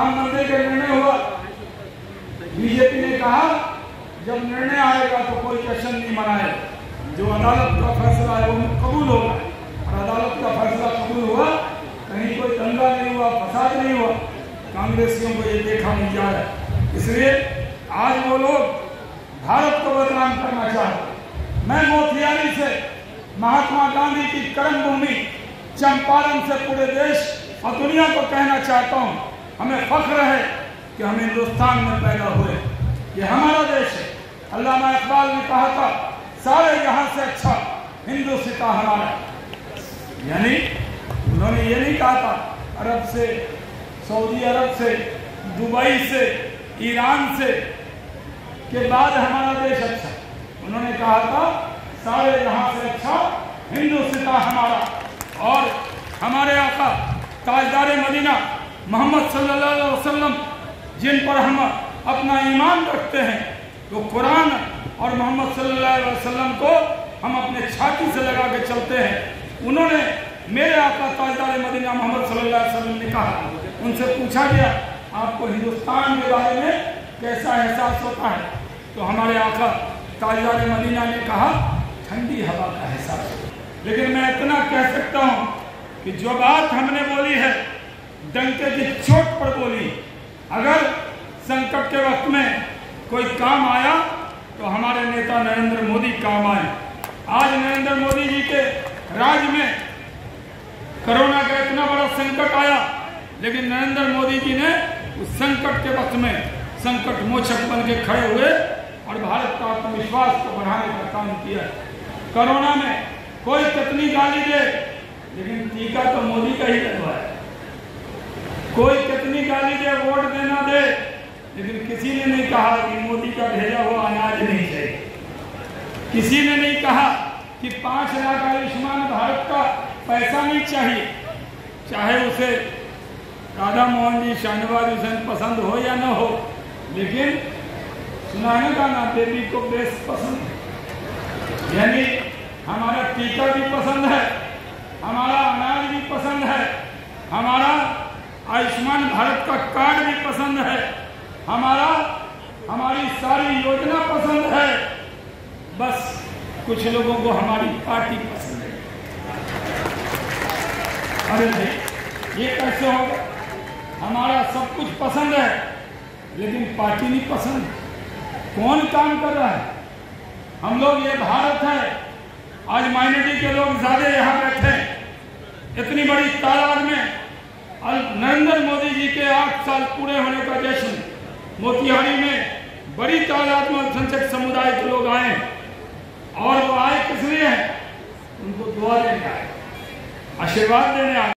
राम मंदिर का निर्णय हुआ। बीजेपी ने कहा, जब निर्णय आएगा तो कोई जश्न नहीं मनाए जो अदालत का फैसला है, वो कबूल होगा। और अदालत का फैसला कबूल हुआ, कहीं कोई दंगा नहीं हुआ, फसाद नहीं हुआ कांग्रेसियों को ये देखा नहीं जा रहा। इसलिए आज वो लोग भारत को बदनाम करना चाहते मैं मोतिहारी से महात्मा गांधी की कर्म भूमि चंपारण से पूरे देश और दुनिया को कहना चाहता हूँ। हमें फख्र है कि हम हिंदुस्तान में पैदा हुए। ये हमारा देश है। अल्लामा इकबाल ने कहा था, सारे यहाँ से अच्छा हिंदू सिता हमारा यानी उन्होंने ये नहीं कहा था, अरब से, सऊदी अरब से, दुबई से, ईरान से के बाद हमारा देश अच्छा उन्होंने कहा था, सारे यहाँ से अच्छा हिंदू सिता हमारा। और हमारे आका, ताजदार मदीना मोहम्मद सल्लल्लाहु वसल्लम जिन पर हम अपना ईमान रखते हैं वो कुरान और मोहम्मद सल्लल्लाहु वसल्लम को हम अपने छाती से लगा के चलते हैं। उन्होंने मेरे आका ताजदार मदीना मोहम्मद सल्लल्लाहु वसल्लम ने कहा। उनसे पूछा गया, आपको हिंदुस्तान के बारे में कैसा एहसास होता है? तो हमारे आका ताजदार मदीना ने कहा, ठंडी हवा का एहसास। लेकिन मैं इतना कह सकता हूँ कि जो बात हमने बोली है डंके की चोट पर बोली, अगर संकट के वक्त में कोई काम आया तो हमारे नेता नरेंद्र मोदी काम आए। आज नरेंद्र मोदी जी के राज में कोरोना का इतना बड़ा संकट आया, लेकिन नरेंद्र मोदी जी ने उस संकट के वक्त में संकट मोचक बन के खड़े हुए और भारत का आत्मविश्वास को बढ़ाने का काम किया। कोरोना में कोई कितनी गाली दे, लेकिन टीका तो मोदी का ही लगवाया कोई कितनी गाली दे, वोट देना दे। लेकिन किसी ने नहीं कहा कि मोदी का भेजा हुआ अनाज नहीं चाहिए। किसी ने नहीं कहा कि पाँच लाख आयुष्मान भारत का पैसा नहीं चाहिए। चाहे उसे राधा मोहन जी, शाहनवाज हुसैन पसंद हो या ना हो, लेकिन सुनाने का ना देवी को बेस पसंद है। यानी हमारा टीका भी पसंद है, हमारा अनाज भी पसंद है हमारा आयुष्मान भारत का कार्ड भी पसंद है। हमारा, हमारी सारी योजना पसंद है। बस कुछ लोगों को हमारी पार्टी पसंद है। अरे भाई ये कैसे होगा? हमारा सब कुछ पसंद है, लेकिन पार्टी नहीं पसंद। कौन काम कर रहा है? हम लोग ये भारत है। आज माइनॉरिटी के लोग ज़्यादा यहाँ बैठे इतनी बड़ी तादाद में नरेंद्र मोदी जी के आठ साल पूरे होने का जश्न, मोतिहारी में बड़ी तादाद में अल्पसंख्यक समुदाय के लोग आए और वो आए किस लिए? उनको दुआ देने आए, आशीर्वाद देने आए।